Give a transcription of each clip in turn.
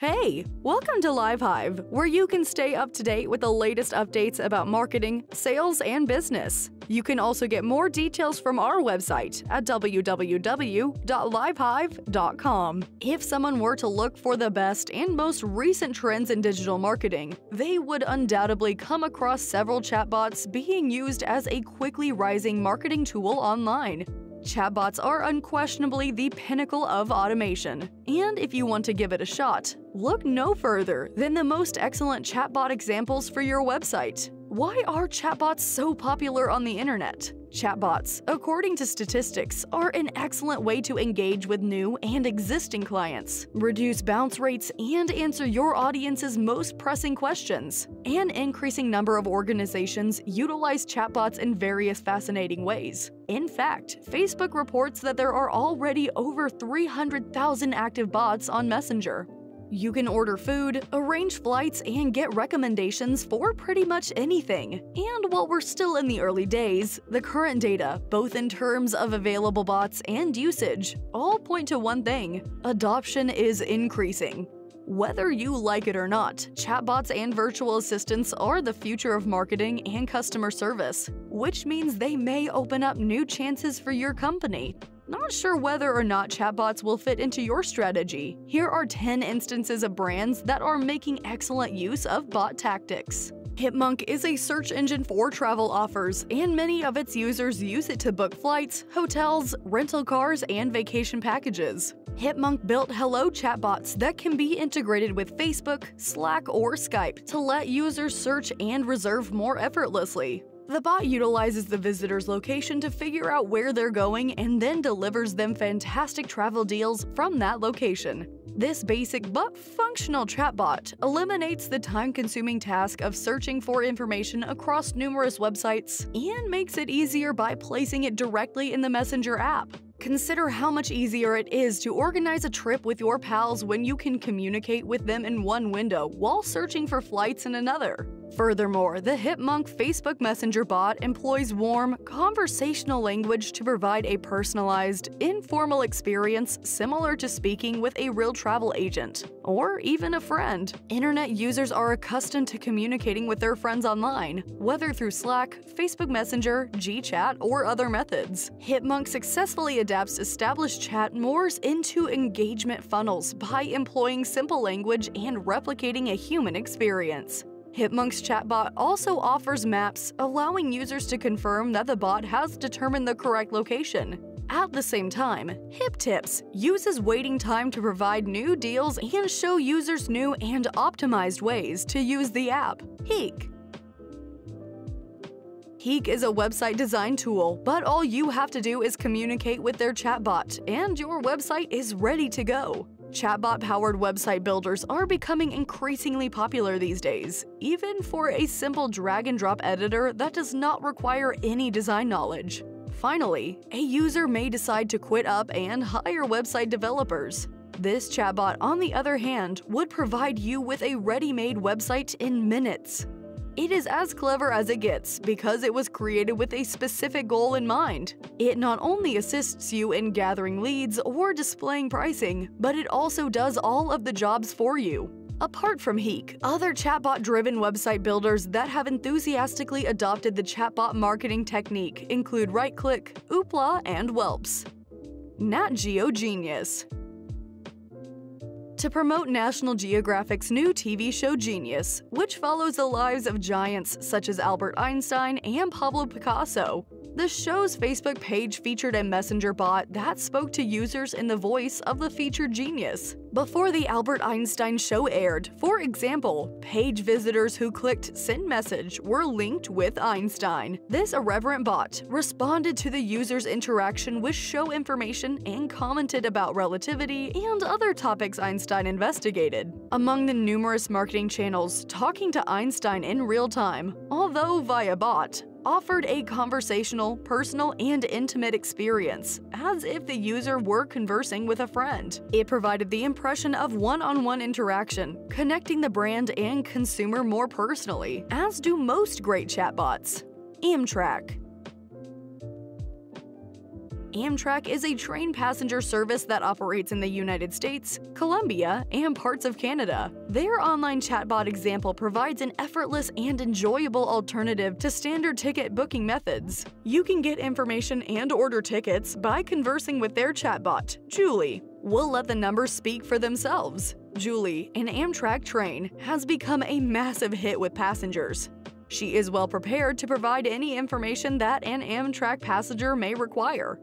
Hey, welcome to LiveHive, where you can stay up to date with the latest updates about marketing, sales, and business. You can also get more details from our website at www.livehive.com. If someone were to look for the best and most recent trends in digital marketing, they would undoubtedly come across several chatbots being used as a quickly rising marketing tool online. Chatbots are unquestionably the pinnacle of automation, and if you want to give it a shot, look no further than the most excellent chatbot examples for your website. Why are chatbots so popular on the internet? Chatbots, according to statistics, are an excellent way to engage with new and existing clients, reduce bounce rates, and answer your audience's most pressing questions. An increasing number of organizations utilize chatbots in various fascinating ways. In fact, Facebook reports that there are already over 300,000 active bots on Messenger, you can order food, arrange flights, and get recommendations for pretty much anything. And while we're still in the early days, the current data, both in terms of available bots and usage, all point to one thing adoption is increasing. Whether you like it or not, chatbots and virtual assistants are the future of marketing and customer service, which means they may open up new chances for your company. Not sure whether or not chatbots will fit into your strategy. Here are 10 instances of brands that are making excellent use of bot tactics. Hipmunk is a search engine for travel offers, and many of its users use it to book flights, hotels, rental cars, and vacation packages. Hipmunk built Hello chatbots that can be integrated with Facebook, Slack, or Skype to let users search and reserve more effortlessly. The bot utilizes the visitor's location to figure out where they're going and then delivers them fantastic travel deals from that location. This basic but functional chatbot eliminates the time consuming task of searching for information across numerous websites and makes it easier by placing it directly in the Messenger app. Consider how much easier it is to organize a trip with your pals when you can communicate with them in one window while searching for flights in another. Furthermore, the Hipmunk Facebook Messenger bot employs warm, conversational language to provide a personalized, informal experience similar to speaking with a real travel agent, or even a friend. Internet users are accustomed to communicating with their friends online, whether through Slack, Facebook Messenger, GChat, or other methods. Hipmunk successfully adapts established chat mores into engagement funnels by employing simple language and replicating a human experience. Hipmunk's chatbot also offers maps, allowing users to confirm that the bot has determined the correct location. At the same time, HipTips uses waiting time to provide new deals and show users new and optimized ways to use the app. Heek Heek is a website design tool, but all you have to do is communicate with their chatbot, and your website is ready to go. Chatbot powered website builders are becoming increasingly popular these days, even for a simple drag and drop editor that does not require any design knowledge. Finally, a user may decide to quit up and hire website developers. This chatbot, on the other hand, would provide you with a ready made website in minutes. It is as clever as it gets because it was created with a specific goal in mind. It not only assists you in gathering leads or displaying pricing, but it also does all of the jobs for you. Apart from Heek, other chatbot-driven website builders that have enthusiastically adopted the chatbot marketing technique include RightClick, Oopla, and Whelps. Nat Geo Genius to promote National Geographic's new TV show Genius, which follows the lives of giants such as Albert Einstein and Pablo Picasso. The show's Facebook page featured a messenger bot that spoke to users in the voice of the featured genius. Before the Albert Einstein show aired, for example, page visitors who clicked send message were linked with Einstein. This irreverent bot responded to the user's interaction with show information and commented about relativity and other topics Einstein investigated. Among the numerous marketing channels talking to Einstein in real time, although via bot, offered a conversational, personal, and intimate experience, as if the user were conversing with a friend. It provided the impression of one-on-one interaction, connecting the brand and consumer more personally, as do most great chatbots. Amtrak Amtrak is a train passenger service that operates in the United States, Colombia, and parts of Canada. Their online chatbot example provides an effortless and enjoyable alternative to standard ticket booking methods. You can get information and order tickets by conversing with their chatbot, Julie. We'll let the numbers speak for themselves. Julie, an Amtrak train, has become a massive hit with passengers. She is well prepared to provide any information that an Amtrak passenger may require.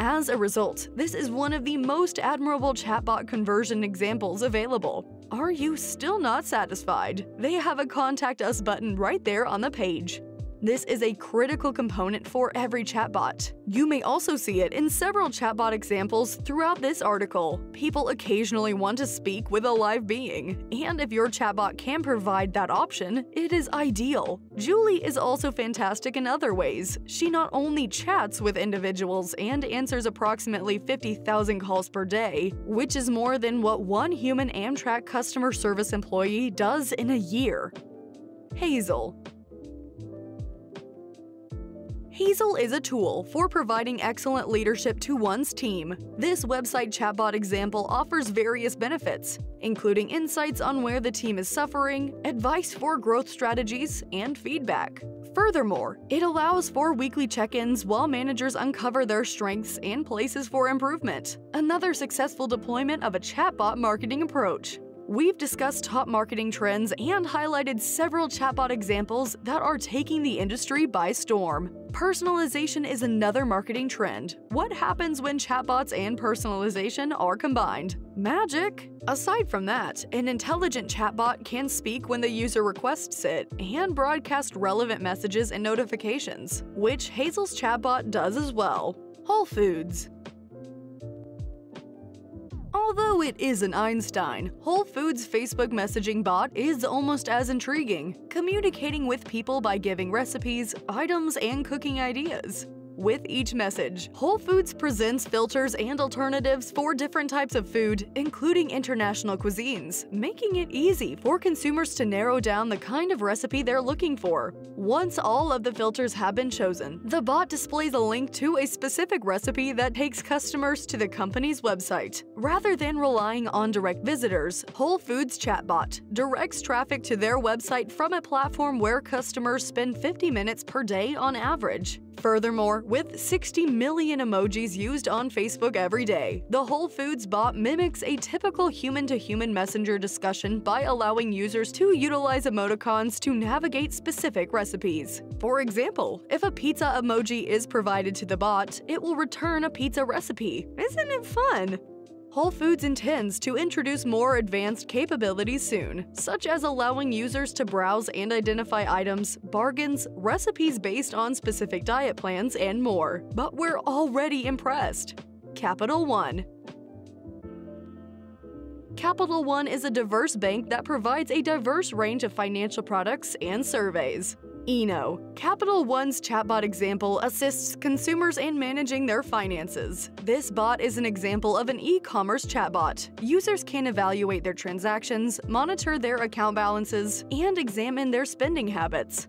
As a result, this is one of the most admirable chatbot conversion examples available. Are you still not satisfied? They have a Contact Us button right there on the page. This is a critical component for every chatbot. You may also see it in several chatbot examples throughout this article. People occasionally want to speak with a live being, and if your chatbot can provide that option, it is ideal. Julie is also fantastic in other ways. She not only chats with individuals and answers approximately 50,000 calls per day, which is more than what one human Amtrak customer service employee does in a year. Hazel Hazel is a tool for providing excellent leadership to one's team. This website chatbot example offers various benefits, including insights on where the team is suffering, advice for growth strategies, and feedback. Furthermore, it allows for weekly check ins while managers uncover their strengths and places for improvement. Another successful deployment of a chatbot marketing approach. We've discussed top marketing trends and highlighted several chatbot examples that are taking the industry by storm. Personalization is another marketing trend. What happens when chatbots and personalization are combined? Magic! Aside from that, an intelligent chatbot can speak when the user requests it and broadcast relevant messages and notifications, which Hazel's chatbot does as well. Whole Foods Although it is an Einstein, Whole Foods' Facebook messaging bot is almost as intriguing, communicating with people by giving recipes, items, and cooking ideas. With each message, Whole Foods presents filters and alternatives for different types of food, including international cuisines, making it easy for consumers to narrow down the kind of recipe they're looking for. Once all of the filters have been chosen, the bot displays a link to a specific recipe that takes customers to the company's website. Rather than relying on direct visitors, Whole Foods chatbot directs traffic to their website from a platform where customers spend 50 minutes per day on average. Furthermore, with 60 million emojis used on Facebook every day, the Whole Foods bot mimics a typical human-to-human messenger discussion by allowing users to utilize emoticons to navigate specific recipes. For example, if a pizza emoji is provided to the bot, it will return a pizza recipe. Isn't it fun? Whole Foods intends to introduce more advanced capabilities soon, such as allowing users to browse and identify items, bargains, recipes based on specific diet plans, and more. But we're already impressed. Capital One Capital One is a diverse bank that provides a diverse range of financial products and surveys. Eno, Capital One's chatbot example assists consumers in managing their finances. This bot is an example of an e-commerce chatbot. Users can evaluate their transactions, monitor their account balances, and examine their spending habits.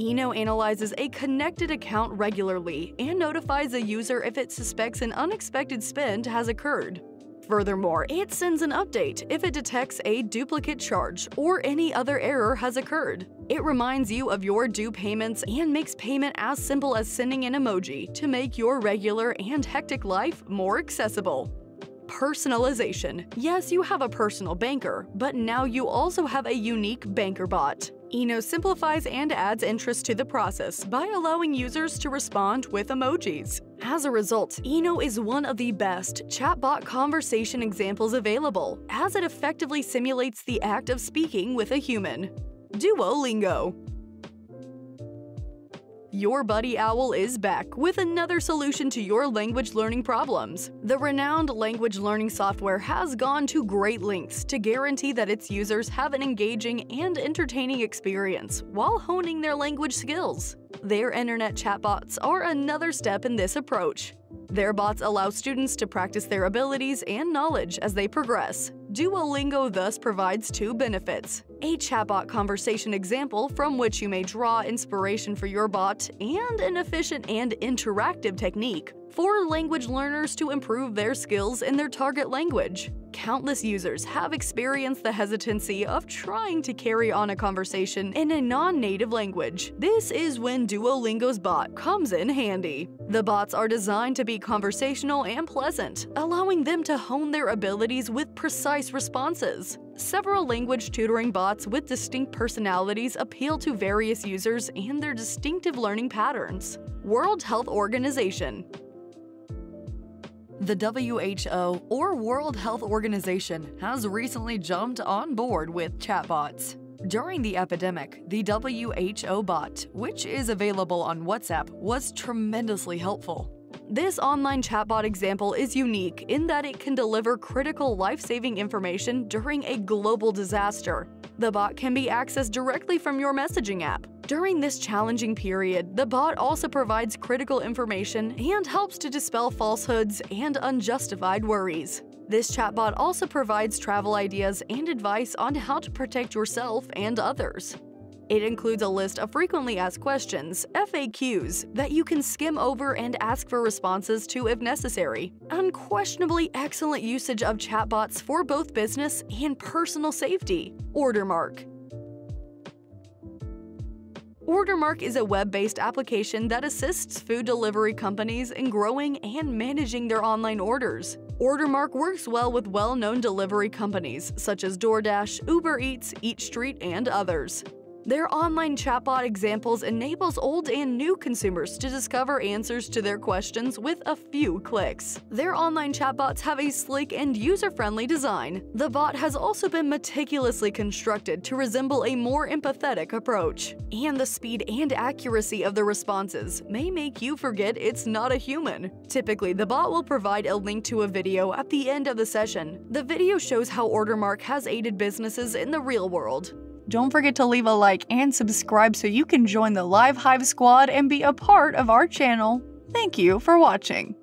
Eno analyzes a connected account regularly and notifies a user if it suspects an unexpected spend has occurred. Furthermore, it sends an update if it detects a duplicate charge or any other error has occurred. It reminds you of your due payments and makes payment as simple as sending an emoji to make your regular and hectic life more accessible. Personalization. Yes, you have a personal banker, but now you also have a unique banker bot. Eno simplifies and adds interest to the process by allowing users to respond with emojis. As a result, Eno is one of the best chatbot conversation examples available, as it effectively simulates the act of speaking with a human. Duolingo your buddy Owl is back with another solution to your language learning problems. The renowned language learning software has gone to great lengths to guarantee that its users have an engaging and entertaining experience while honing their language skills. Their internet chatbots are another step in this approach. Their bots allow students to practice their abilities and knowledge as they progress. Duolingo thus provides two benefits a chatbot conversation example from which you may draw inspiration for your bot, and an efficient and interactive technique for language learners to improve their skills in their target language. Countless users have experienced the hesitancy of trying to carry on a conversation in a non-native language. This is when Duolingo's bot comes in handy. The bots are designed to be conversational and pleasant, allowing them to hone their abilities with precise responses. Several language tutoring bots with distinct personalities appeal to various users and their distinctive learning patterns. World Health Organization the WHO, or World Health Organization, has recently jumped on board with chatbots. During the epidemic, the WHO bot, which is available on WhatsApp, was tremendously helpful. This online chatbot example is unique in that it can deliver critical life-saving information during a global disaster. The bot can be accessed directly from your messaging app. During this challenging period, the bot also provides critical information and helps to dispel falsehoods and unjustified worries. This chatbot also provides travel ideas and advice on how to protect yourself and others. It includes a list of frequently asked questions, FAQs, that you can skim over and ask for responses to if necessary. Unquestionably excellent usage of chatbots for both business and personal safety. Ordermark Ordermark is a web-based application that assists food delivery companies in growing and managing their online orders. Ordermark works well with well-known delivery companies such as DoorDash, Uber Eats, Eat Street, and others. Their online chatbot examples enables old and new consumers to discover answers to their questions with a few clicks. Their online chatbots have a sleek and user-friendly design. The bot has also been meticulously constructed to resemble a more empathetic approach. And the speed and accuracy of the responses may make you forget it's not a human. Typically, the bot will provide a link to a video at the end of the session. The video shows how Ordermark has aided businesses in the real world. Don't forget to leave a like and subscribe so you can join the Live Hive squad and be a part of our channel. Thank you for watching.